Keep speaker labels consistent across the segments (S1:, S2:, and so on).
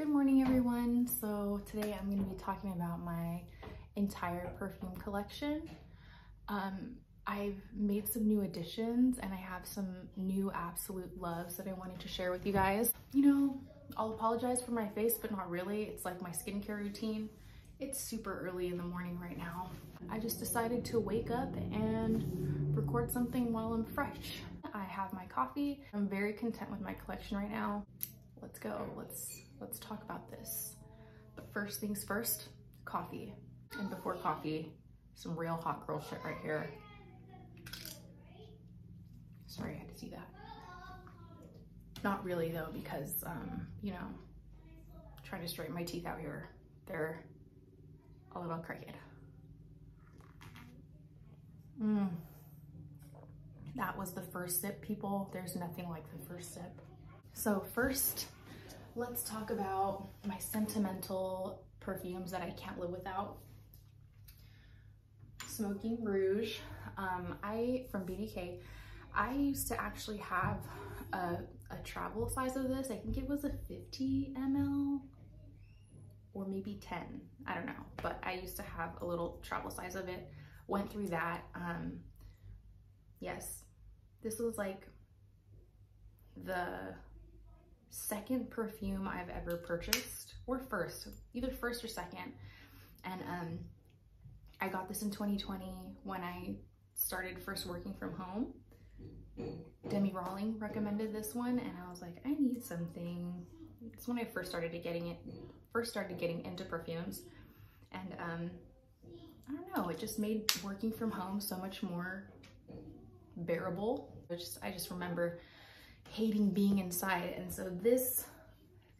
S1: Good morning everyone. So today I'm going to be talking about my entire perfume collection. Um, I've made some new additions and I have some new absolute loves that I wanted to share with you guys. You know, I'll apologize for my face, but not really. It's like my skincare routine. It's super early in the morning right now. I just decided to wake up and record something while I'm fresh. I have my coffee. I'm very content with my collection right now. Let's go. Let's let's talk about this. But first things first, coffee. And before coffee, some real hot girl shit right here. Sorry, I had to see that. Not really though, because, um, you know, trying to straighten my teeth out here. They're a little crooked. Mmm. That was the first sip, people. There's nothing like the first sip. So first, let's talk about my sentimental perfumes that I can't live without. Smoking Rouge. Um, I, from BDK, I used to actually have a, a travel size of this. I think it was a 50 ml or maybe 10. I don't know, but I used to have a little travel size of it. Went through that. Um, yes, this was like the second perfume I've ever purchased, or first, either first or second. And um, I got this in 2020 when I started first working from home. Demi Rawling recommended this one and I was like, I need something. It's when I first started getting it, first started getting into perfumes. And um, I don't know, it just made working from home so much more bearable. I just, I just remember hating being inside. And so this,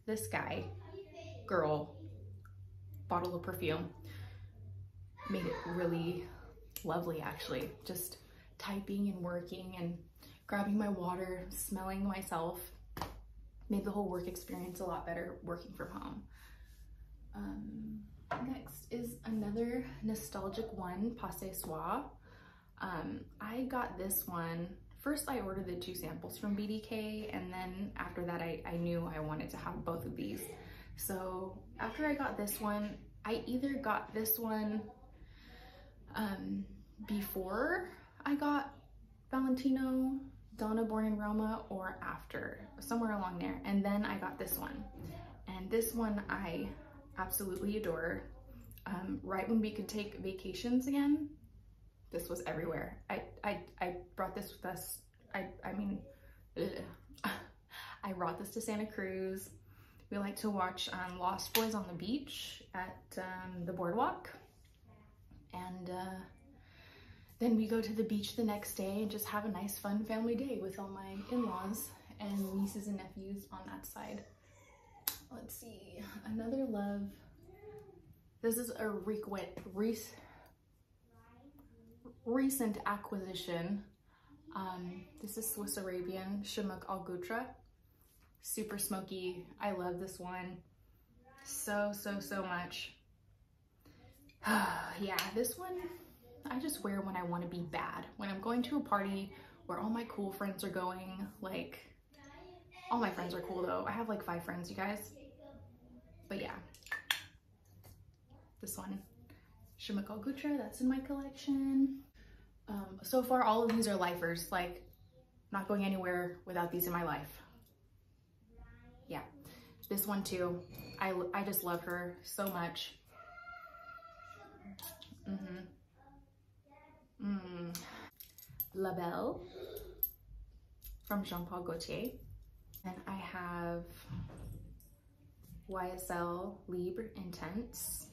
S1: this guy, girl, bottle of perfume made it really lovely actually. Just typing and working and grabbing my water, smelling myself, made the whole work experience a lot better working from home. Um, next is another nostalgic one, Pas Ce Soir. Um, I got this one first I ordered the two samples from BDK and then after that I, I knew I wanted to have both of these. So after I got this one, I either got this one um, before I got Valentino, Donna Born in Roma, or after, somewhere along there. And then I got this one. And this one I absolutely adore. Um, right when we could take vacations again, this was everywhere. I, I, I brought this with us. I, I mean, ugh. I brought this to Santa Cruz. We like to watch um, Lost Boys on the beach at um, the boardwalk. And uh, then we go to the beach the next day and just have a nice fun family day with all my in-laws and nieces and nephews on that side. Let's see, another love. This is a Reese recent acquisition. Um, this is Swiss Arabian Shimuk Al Gutra. Super smoky. I love this one so, so, so much. yeah, this one I just wear when I want to be bad. When I'm going to a party where all my cool friends are going, like, all my friends are cool though. I have like five friends, you guys. But yeah, this one, Shimuk Al Gutra, that's in my collection. Um, so far, all of these are lifers, like not going anywhere without these in my life. Yeah, this one too. I, I just love her so much. Mm-hmm. Mm. La Belle from Jean Paul Gaultier. And I have YSL Libre Intense.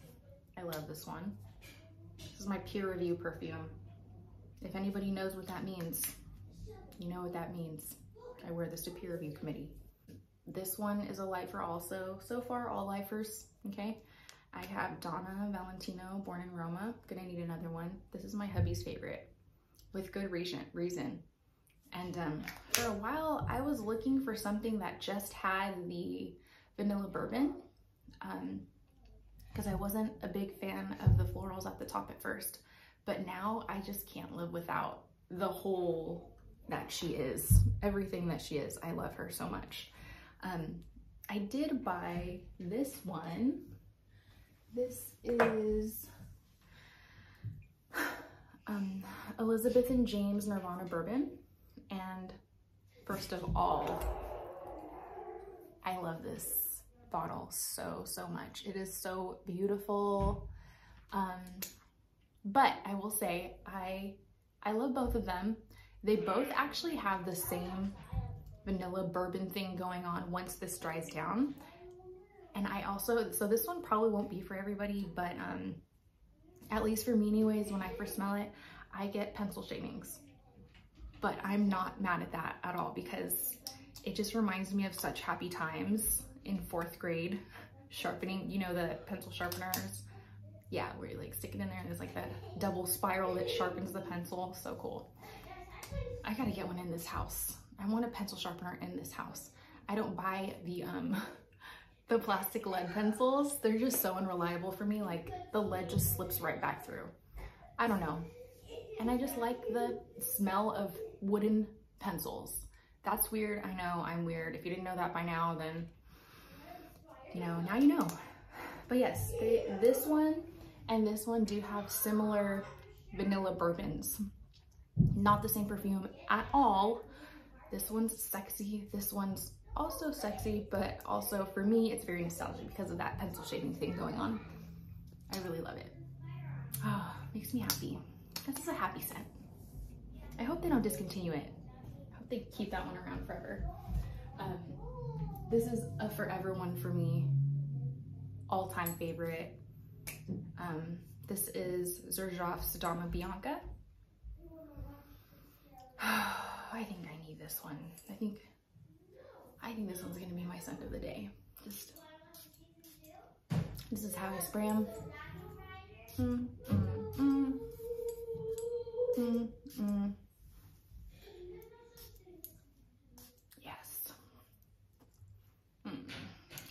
S1: I love this one. This is my peer review perfume. If anybody knows what that means, you know what that means. I wear this to peer review committee. This one is a lifer also. So far, all lifers, okay? I have Donna Valentino, Born in Roma. Gonna need another one. This is my hubby's favorite, with good reason. reason. And um, for a while, I was looking for something that just had the vanilla bourbon, because um, I wasn't a big fan of the florals at the top at first. But now I just can't live without the whole that she is, everything that she is. I love her so much. Um, I did buy this one. This is um, Elizabeth and James Nirvana Bourbon. And first of all, I love this bottle so, so much. It is so beautiful. Um, but I will say, I, I love both of them. They both actually have the same vanilla bourbon thing going on once this dries down. And I also, so this one probably won't be for everybody, but um, at least for me anyways, when I first smell it, I get pencil shavings. But I'm not mad at that at all because it just reminds me of such happy times in fourth grade, sharpening, you know, the pencil sharpeners. Yeah, where you like stick it in there and there's like that double spiral that sharpens the pencil. So cool. I gotta get one in this house. I want a pencil sharpener in this house. I don't buy the um the plastic lead pencils. They're just so unreliable for me. Like the lead just slips right back through. I don't know. And I just like the smell of wooden pencils. That's weird. I know I'm weird. If you didn't know that by now, then, you know, now you know. But yes, they, this one and this one do have similar vanilla bourbons. Not the same perfume at all. This one's sexy. This one's also sexy, but also for me, it's very nostalgic because of that pencil shaving thing going on. I really love it. Oh, makes me happy. This is a happy scent. I hope they don't discontinue it. I hope they keep that one around forever. Um, this is a forever one for me. All-time favorite. Um, this is Xerjoff's Dama Bianca. I think I need this one. I think I think this one's gonna be my scent of the day. Just this is how I spray them. Mm, mm, mm. Mm, mm. Yes. Mm.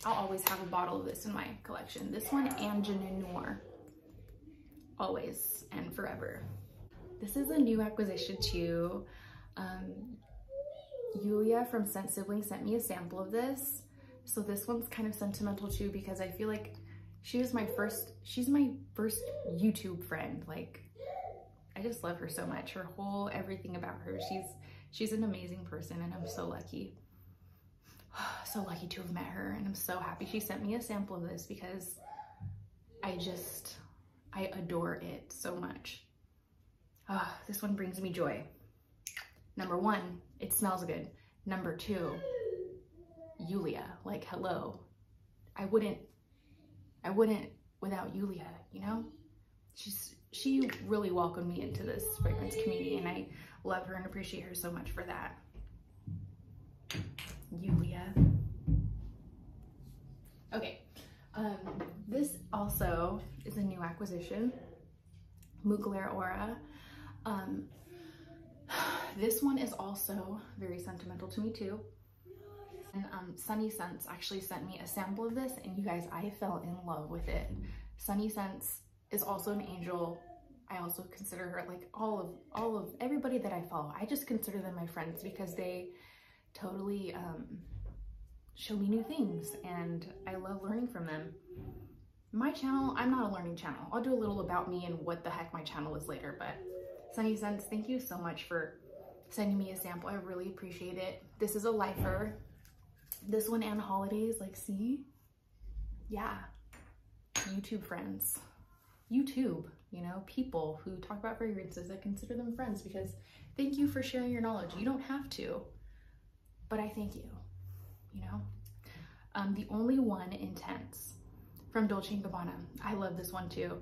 S1: I'll always have a bottle of this in my collection. This one and Junoon Noir. Always and forever. This is a new acquisition too. Um, Julija from Scent Sibling sent me a sample of this. So this one's kind of sentimental too because I feel like she was my first, she's my first YouTube friend. Like I just love her so much. Her whole everything about her. She's she's an amazing person and I'm so lucky. so lucky to have met her and I'm so happy she sent me a sample of this because I just I adore it so much. Oh, this one brings me joy. Number one, it smells good. Number two, Julija, like hello. I wouldn't I wouldn't without Julija, you know? She's she really welcomed me into this fragrance community and I love her and appreciate her so much for that. Julija. Okay, um, this also is a new acquisition, Mugler Aura. Um, this one is also very sentimental to me too. And um, Sunny Scents actually sent me a sample of this and you guys, I fell in love with it. Sunny Scents is also an angel. I also consider her like all of all of everybody that I follow. I just consider them my friends because they totally um, show me new things and I love learning from them. My channel, I'm not a learning channel. I'll do a little about me and what the heck my channel is later, but Sunny Scents, thank you so much for sending me a sample. I really appreciate it. This is a lifer. This one and holidays, like see? Yeah, YouTube friends. YouTube, you know, people who talk about fragrances, I consider them friends because thank you for sharing your knowledge. You don't have to, but I thank you, you know. Um, the only one intense from Dolce & Gabbana. I love this one too.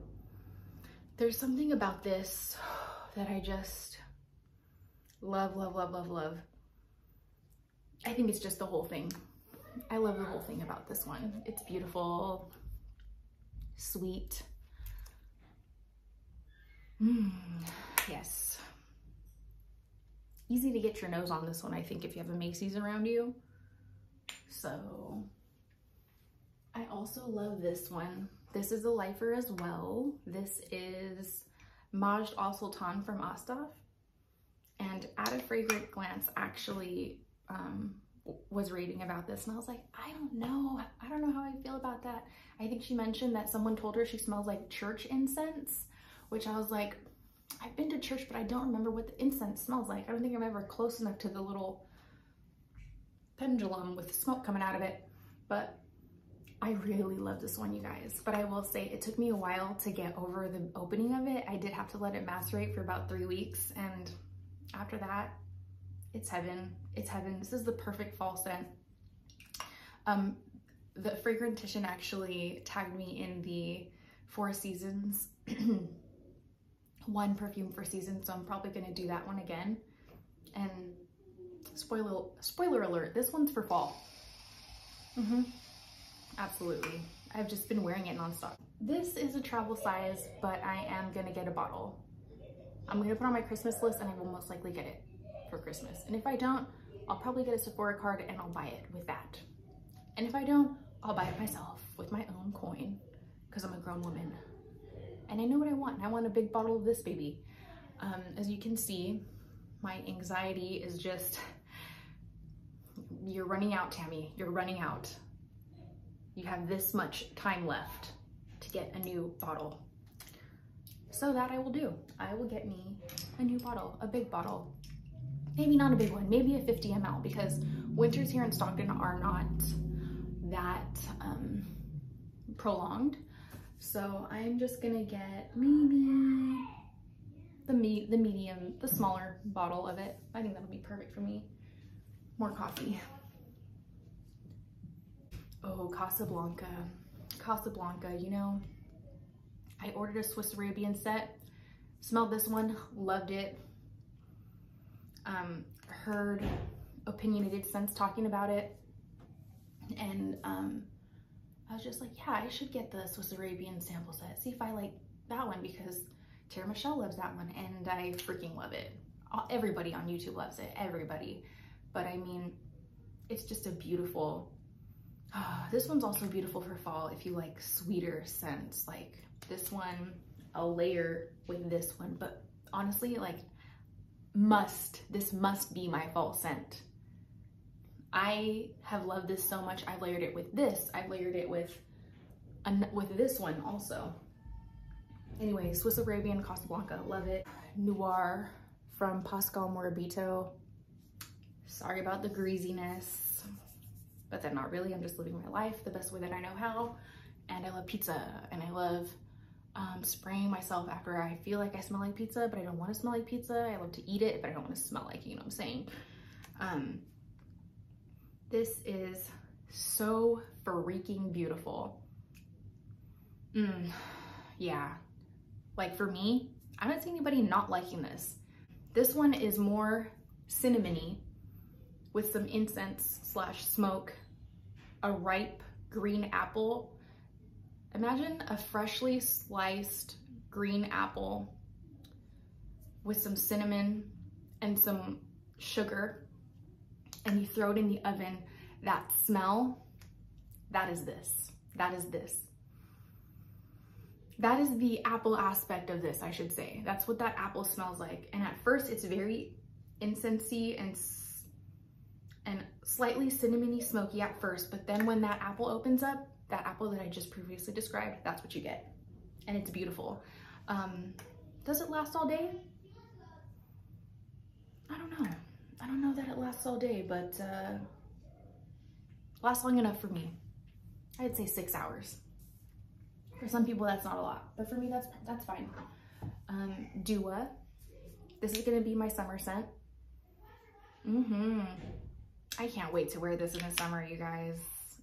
S1: There's something about this that I just love, love, love, love, love. I think it's just the whole thing. I love the whole thing about this one. It's beautiful, sweet, Mm, yes. Easy to get your nose on this one, I think, if you have a Macy's around you. So, I also love this one. This is a lifer as well. This is Majd Al Sultan from Asdaaf. And at a fragrant glance actually um, was reading about this and I was like, I don't know. I don't know how I feel about that. I think she mentioned that someone told her she smells like church incense, which I was like, I've been to church, but I don't remember what the incense smells like. I don't think I'm ever close enough to the little pendulum with smoke coming out of it. But I really love this one, you guys. But I will say it took me a while to get over the opening of it. I did have to let it macerate for about three weeks. And after that, it's heaven. It's heaven. This is the perfect fall scent. Um, the fragrantician actually tagged me in the Four Seasons one perfume for season, so I'm probably gonna do that one again. And spoiler spoiler alert, this one's for fall. Mm-hmm. Absolutely. I've just been wearing it nonstop. This is a travel size, but I am gonna get a bottle. I'm gonna put on my Christmas list and I will most likely get it for Christmas. And if I don't, I'll probably get a Sephora card and I'll buy it with that. And if I don't, I'll buy it myself with my own coin because I'm a grown woman. And I know what I want. I want a big bottle of this baby. Um, as you can see, my anxiety is just, you're running out, Tami. You're running out. You have this much time left to get a new bottle. So that I will do. I will get me a new bottle, a big bottle. Maybe not a big one, maybe a 50 ml because winters here in Stockton are not that um, prolonged. So I'm just gonna get maybe the me the medium, the smaller bottle of it. I think that'll be perfect for me. More coffee. Oh, Casablanca. Casablanca, you know, I ordered a Swiss Arabian set, smelled this one, loved it. Um, heard opinionated scents talking about it and um, I was just like, yeah, I should get the Swiss Arabian sample set. See if I like that one because Tara Michelle loves that one and I freaking love it. Everybody on YouTube loves it, everybody. But I mean, it's just a beautiful, oh, this one's also beautiful for fall if you like sweeter scents. Like this one, a layer with this one. But honestly, like must, this must be my fall scent. I have loved this so much. I've layered it with this. I've layered it with, with this one also. Anyway, Swiss Arabian Casablanca, love it. Noir from Pascal Morabito. Sorry about the greasiness, but then not really. I'm just living my life the best way that I know how. And I love pizza and I love um, spraying myself after I feel like I smell like pizza, but I don't want to smell like pizza. I love to eat it, but I don't want to smell like, you know what I'm saying? Um, this is so freaking beautiful. Mm, yeah. Like for me, I don't see anybody not liking this. This one is more cinnamony with some incense slash smoke, a ripe green apple. Imagine a freshly sliced green apple with some cinnamon and some sugar and you throw it in the oven, that smell, that is this. That is this. That is the apple aspect of this, I should say. That's what that apple smells like. And at first it's very incensey and and slightly cinnamony smoky at first, but then when that apple opens up, that apple that I just previously described, that's what you get. And it's beautiful. Um, does it last all day? I don't know. I don't know that it lasts all day, but uh, lasts long enough for me. I'd say six hours. For some people, that's not a lot, but for me, that's that's fine. Um, Dua. This is gonna be my summer scent. Mm-hmm. I can't wait to wear this in the summer, you guys.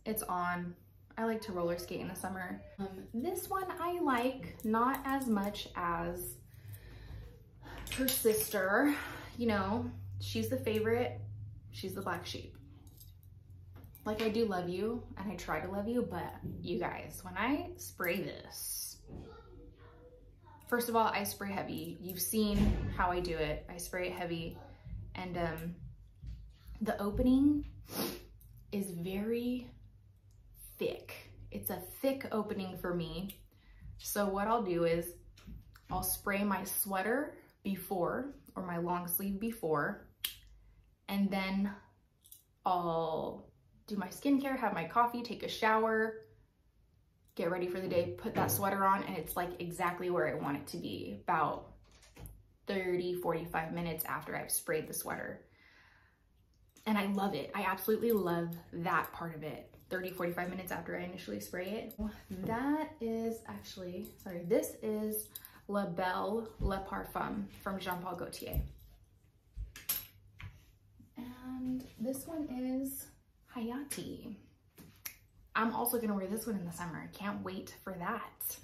S1: It's on. I like to roller skate in the summer. Um, this one I like not as much as her sister. You know, she's the favorite, she's the black sheep. Like I do love you and I try to love you, but you guys, when I spray this, first of all, I spray heavy. You've seen how I do it. I spray it heavy and um, the opening is very thick. It's a thick opening for me. So what I'll do is I'll spray my sweater before or my long sleeve before and then I'll do my skincare, have my coffee, take a shower, get ready for the day, put that sweater on, and it's like exactly where I want it to be, about 30, 45 minutes after I've sprayed the sweater. And I love it. I absolutely love that part of it. 30, 45 minutes after I initially spray it. That is actually, sorry, this is La Belle Le Parfum from Jean Paul Gaultier. And this one is Hayati. I'm also gonna wear this one in the summer. I can't wait for that.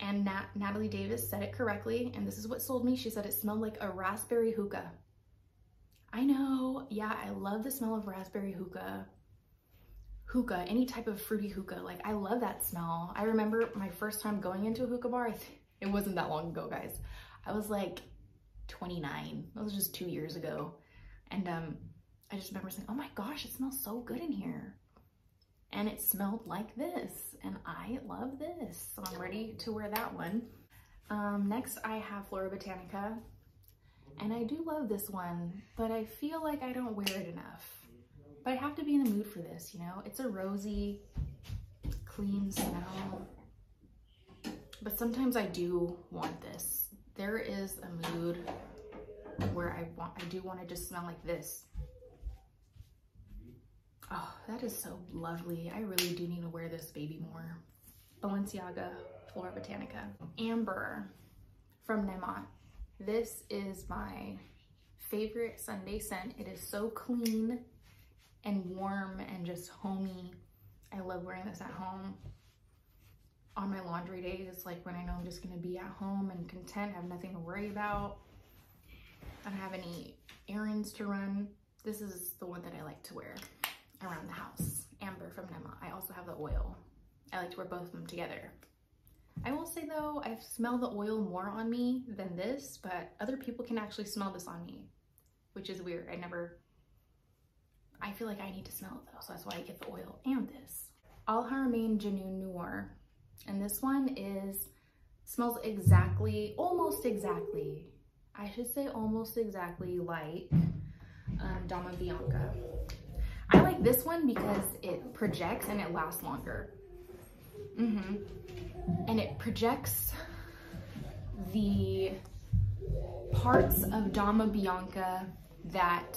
S1: And Nat Natalie Davis said it correctly, and this is what sold me. She said it smelled like a raspberry hookah. I know, yeah, I love the smell of raspberry hookah. Hookah, any type of fruity hookah. Like, I love that smell. I remember my first time going into a hookah bar. it wasn't that long ago, guys. I was like 29. That was just two years ago. And um, I just remember saying, oh my gosh, it smells so good in here. And it smelled like this. And I love this. So I'm ready to wear that one. Um, next, I have Flora Botanica. And I do love this one, but I feel like I don't wear it enough. But I have to be in the mood for this, you know? It's a rosy, clean smell. But sometimes I do want this. There is a mood where I want, I do want to just smell like this. Oh, that is so lovely. I really do need to wear this baby more. Balenciaga Flora Botanica. Amber from Nemat. This is my favorite Sunday scent. It is so clean and warm and just homey. I love wearing this at home. On my laundry days, like when I know I'm just gonna be at home and content, have nothing to worry about. I don't have any errands to run. This is the one that I like to wear around the house. Amber from Nemat. I also have the oil. I like to wear both of them together. I will say though, I smell the oil more on me than this, but other people can actually smell this on me, which is weird. I never, I feel like I need to smell it though, so that's why I get the oil and this. Al Haramain Junoon Noir. And this one is, smells exactly, almost exactly, I should say almost exactly like um, Dama Bianca. I like this one because it projects and it lasts longer. Mm -hmm. And it projects the parts of Dama Bianca that,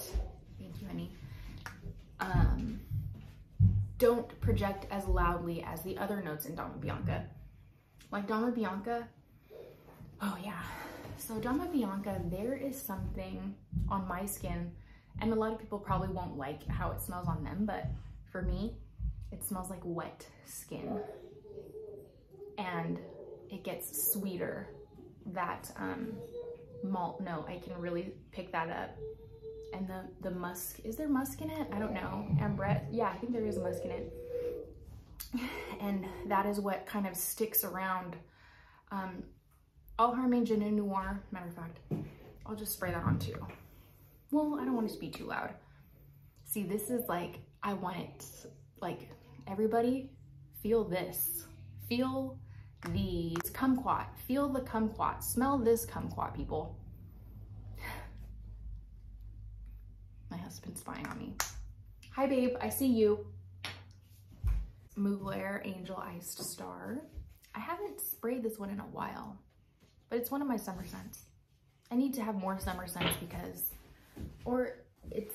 S1: thank you honey, um, don't project as loudly as the other notes in Dama Bianca. Like Dama Bianca, oh yeah. So Dama Bianca, there is something on my skin and a lot of people probably won't like how it smells on them, but for me, it smells like wet skin. And it gets sweeter. That um, malt note, I can really pick that up. And the, the musk, is there musk in it? I don't know. Ambrette, yeah, I think there is musk in it. And that is what kind of sticks around. Um, Al Haramain Junoon Noir, matter of fact, I'll just spray that on too well, I don't want it to be too loud. See, this is like, I want like, everybody feel this. Feel the kumquat. Feel the kumquat. Smell this kumquat, people. My husband's spying on me. Hi, babe. I see you. Mugler Angel Iced Star. I haven't sprayed this one in a while, but it's one of my summer scents. I need to have more summer scents because or it's,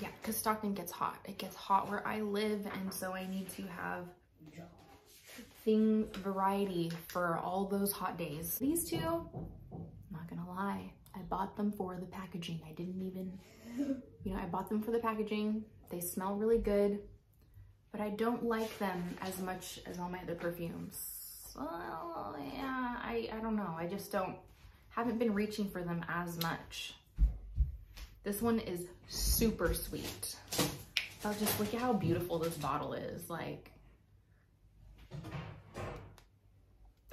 S1: yeah, because Stockton gets hot. It gets hot where I live, and so I need to have thing variety for all those hot days. These two, I'm not gonna lie, I bought them for the packaging. I didn't even, you know, I bought them for the packaging. They smell really good, but I don't like them as much as all my other perfumes. Well, yeah, I, I don't know. I just don't, haven't been reaching for them as much. This one is super sweet. Oh, just look at how beautiful this bottle is. Like,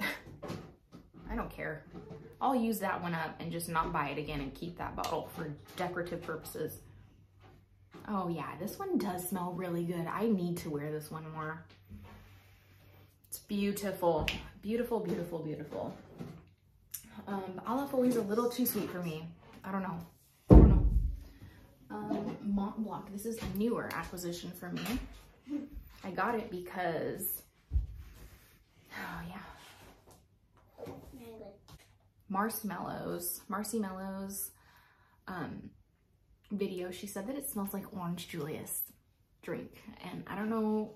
S1: I don't care. I'll use that one up and just not buy it again and keep that bottle for decorative purposes. Oh yeah, this one does smell really good. I need to wear this one more. Beautiful, beautiful, beautiful, beautiful. Um, Olive Foley's a little too sweet for me. I don't know. Um, Mont Blanc. This is a newer acquisition for me. I got it because, oh yeah, Marshmallows, Marcy Mellows um, video. She said that it smells like Orange Julius drink. And I don't know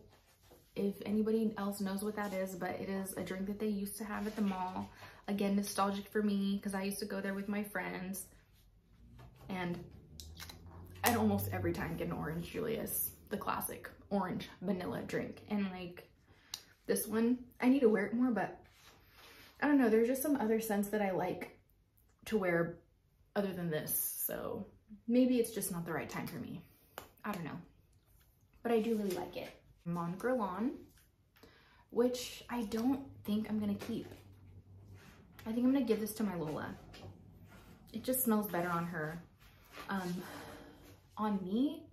S1: if anybody else knows what that is, but it is a drink that they used to have at the mall. Again, nostalgic for me because I used to go there with my friends. And I'd almost every time get an Orange Julius, the classic orange vanilla drink. And like this one, I need to wear it more, but I don't know. There's just some other scents that I like to wear other than this. So maybe it's just not the right time for me. I don't know. But I do really like it. Mon Guerlain, which I don't think I'm gonna keep. I think I'm gonna give this to my Lola. It just smells better on her. Um, on me,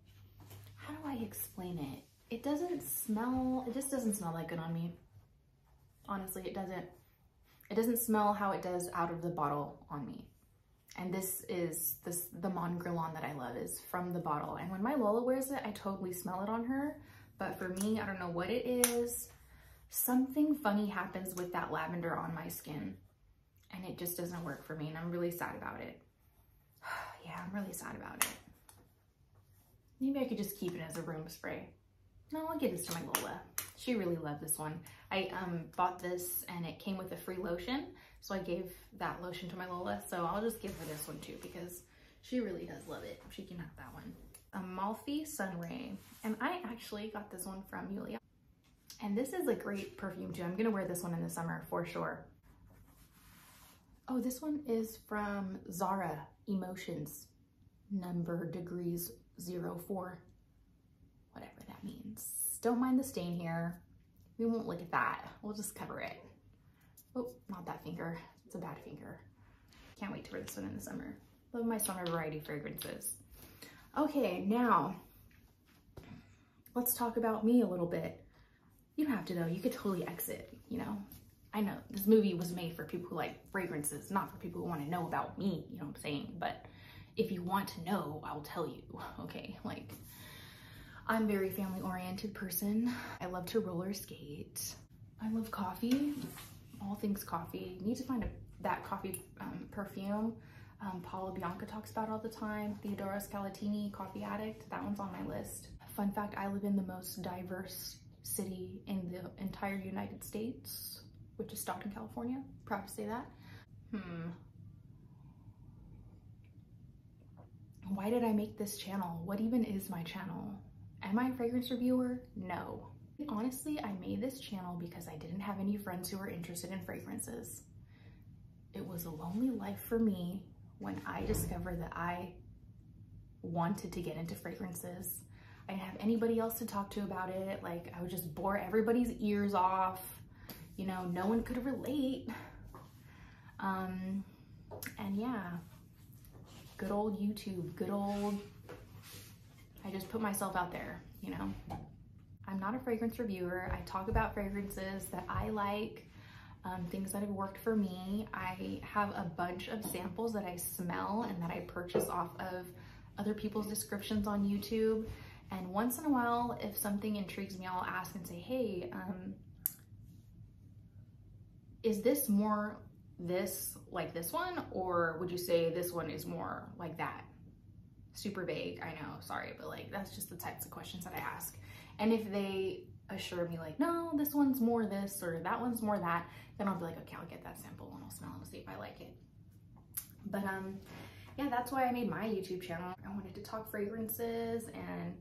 S1: how do I explain it? It doesn't smell, it just doesn't smell that good on me. Honestly, it doesn't. It doesn't smell how it does out of the bottle on me. And this is this the Mon Guerlain that I love is from the bottle. And when my Lola wears it, I totally smell it on her. But for me, I don't know what it is. Something funny happens with that lavender on my skin. And it just doesn't work for me. And I'm really sad about it. yeah, I'm really sad about it. Maybe I could just keep it as a room spray. No, I'll give this to my Lola. She really loved this one. I um, bought this and it came with a free lotion. So I gave that lotion to my Lola. So I'll just give her this one too because she really does love it. She can have that one. Amalfi Sunray. And I actually got this one from Julija. And this is a great perfume too. I'm gonna wear this one in the summer for sure. Oh, this one is from Zara Emotions, number degrees 04, whatever that means. Don't mind the stain here. We won't look at that. We'll just cover it. Oh, not that finger. It's a bad finger. Can't wait to wear this one in the summer. Love my summer variety fragrances. Okay, now let's talk about me a little bit. You don't have to though, you could totally exit, you know? I know this movie was made for people who like fragrances, not for people who want to know about me, you know what I'm saying? But if you want to know, I'll tell you, okay? Like, I'm very family oriented person. I love to roller skate. I love coffee all things coffee. Need to find a, that coffee um, perfume. Um, Paola Bianka talks about all the time. Theodoros Kalotinis, Coffee Addict, that one's on my list. Fun fact, I live in the most diverse city in the entire United States, which is Stockton, California. Proud to say that. Hmm. Why did I make this channel? What even is my channel? Am I a fragrance reviewer? No. Honestly, I made this channel because I didn't have any friends who were interested in fragrances. It was a lonely life for me when I discovered that I wanted to get into fragrances. I didn't have anybody else to talk to about it. Like I would just bore everybody's ears off. You know, no one could relate. Um, and yeah, good old YouTube, good old, I just put myself out there, you know. I'm not a fragrance reviewer. I talk about fragrances that I like, um, things that have worked for me. I have a bunch of samples that I smell and that I purchase off of other people's descriptions on YouTube. And once in a while, if something intrigues me, I'll ask and say, hey, um, is this more this like this one? Or would you say this one is more like that? Super vague, I know, sorry, but like that's just the types of questions that I ask. And if they assure me like, no, this one's more this or that one's more that, then I'll be like, okay, I'll get that sample and I'll smell it and see if I like it. But um, yeah, that's why I made my YouTube channel. I wanted to talk fragrances and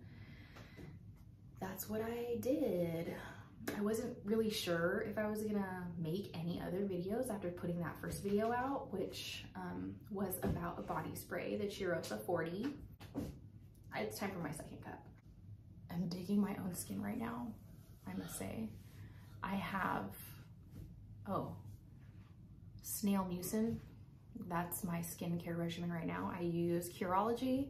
S1: that's what I did. I wasn't really sure if I was gonna make any other videos after putting that first video out, which um, was about a body spray, the Cheirosa 40. It's time for my second cup. I'm digging my own skin right now, I must say. I have, oh, snail mucin. That's my skincare regimen right now. I use Curology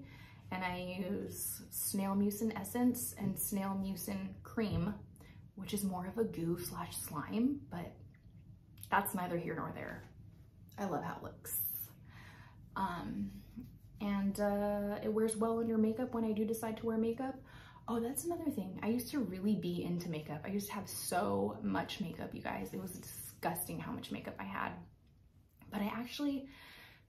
S1: and I use snail mucin essence and snail mucin cream, which is more of a goo slash slime, but that's neither here nor there. I love how it looks. Um, and uh, it wears well under makeup when I do decide to wear makeup. Oh, that's another thing. I used to really be into makeup. I used to have so much makeup, you guys. It was disgusting how much makeup I had. But I actually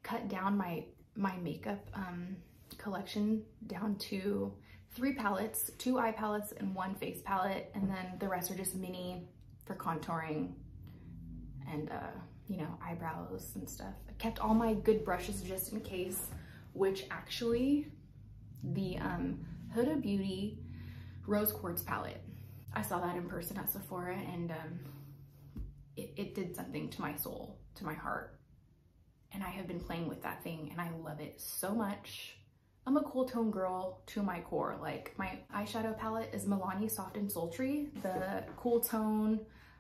S1: cut down my my makeup um, collection down to three palettes, two eye palettes and one face palette. And then the rest are just mini for contouring and, uh, you know, eyebrows and stuff. I kept all my good brushes just in case, which actually the um, Huda Beauty Rose Quartz palette. I saw that in person at Sephora and um, it, it did something to my soul, to my heart. And I have been playing with that thing and I love it so much. I'm a cool tone girl to my core. Like my eyeshadow palette is Milani Soft and Sultry. The cool tone,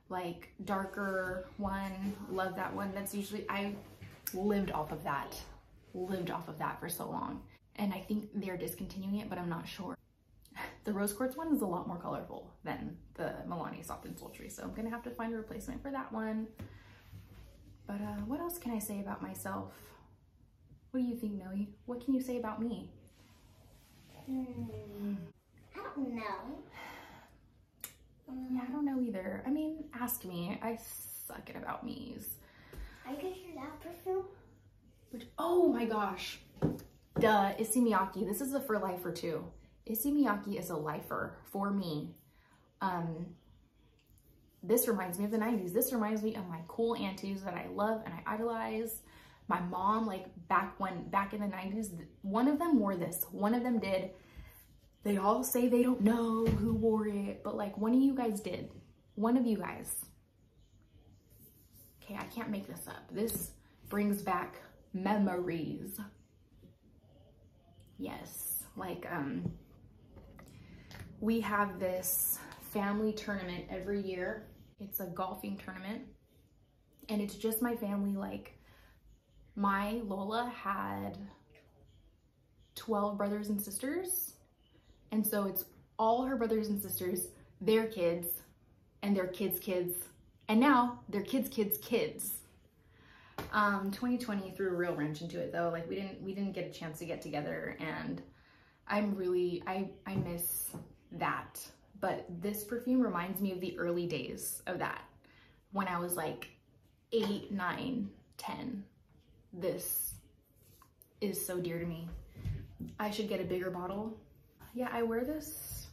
S1: like darker one, love that one. That's usually, I lived off of that, lived off of that for so long. And I think they're discontinuing it, but I'm not sure. The rose quartz one is a lot more colorful than the Milani Soft and Sultry. So I'm gonna have to find a replacement for that one. But uh, what else can I say about myself? What do you think, Noe? What can you say about me?
S2: Hmm. I don't know.
S1: Yeah, I don't know either. I mean, ask me. I suck at about me's.
S2: I could hear that perfume.
S1: Which, oh my gosh. Duh, Issey Miyake. This is a for lifer too. Issey Miyake is a lifer for me. Um, this reminds me of the 90s. This reminds me of my cool aunties that I love and I idolize my mom, like back when, back in the 90s, one of them wore this. One of them did. They all say they don't know who wore it, but like one of you guys did. One of you guys. Okay, I can't make this up. This brings back memories. Yes, like um, we have this family tournament every year. It's a golfing tournament and it's just my family like my Lola had 12 brothers and sisters. And so it's all her brothers and sisters, their kids, and their kids' kids, and now their kids' kids' kids. Um, 2020 threw a real wrench into it though. Like we didn't we didn't get a chance to get together and I'm really I I miss that. But this perfume reminds me of the early days of that when I was like eight, nine, 10 this is so dear to me. I should get a bigger bottle. Yeah, I wear this.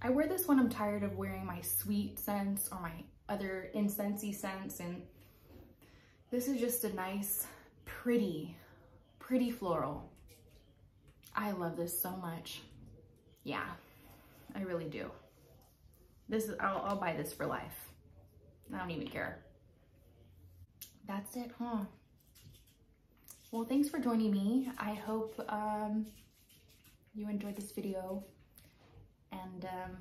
S1: I wear this when I'm tired of wearing my sweet scents or my other incensey scents. And this is just a nice, pretty, pretty floral. I love this so much. Yeah, I really do. This is, I'll, I'll buy this for life. I don't even care. That's it, huh? Well, thanks for joining me. I hope um, you enjoyed this video. And, um,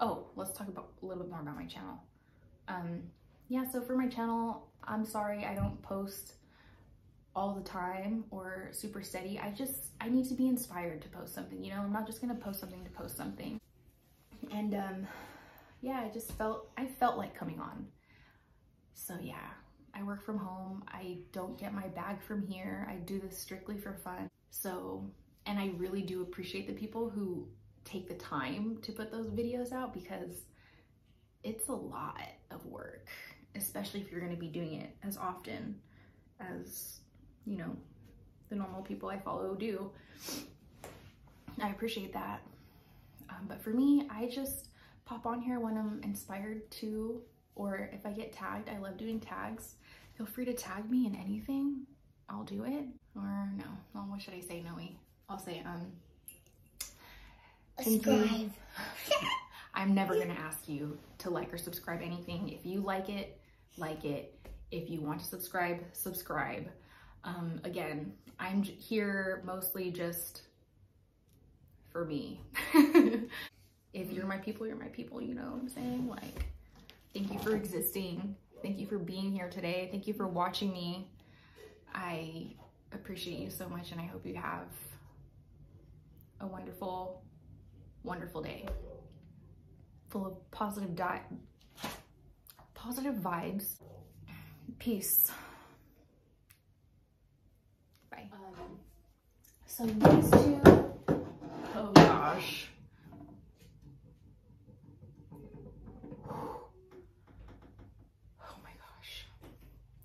S1: oh, let's talk about a little bit more about my channel. Um, yeah, so for my channel, I'm sorry I don't post all the time or super steady. I just, I need to be inspired to post something, you know? I'm not just gonna post something to post something. And um, yeah, I just felt, I felt like coming on. So yeah, I work from home. I don't get my bag from here. I do this strictly for fun. So, and I really do appreciate the people who take the time to put those videos out because it's a lot of work, especially if you're to be doing it as often as, you know, the normal people I follow do. I appreciate that. Um, but for me, I just pop on here when I'm inspired to or if I get tagged, I love doing tags. Feel free to tag me in anything. I'll do it. Or no, well, what should I say, Noe? I'll say, um,
S2: subscribe.
S1: I'm never gonna ask you to like or subscribe anything. If you like it, like it. If you want to subscribe, subscribe. Um, again, I'm here mostly just for me. if you're my people, you're my people, you know what I'm saying? Like, Thank you for existing. Thank you for being here today. Thank you for watching me. I appreciate you so much and I hope you have a wonderful, wonderful day full of positive di positive vibes. Peace. Way. Um, so these two, oh gosh. Oh my gosh.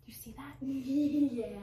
S1: You see that?
S2: yeah.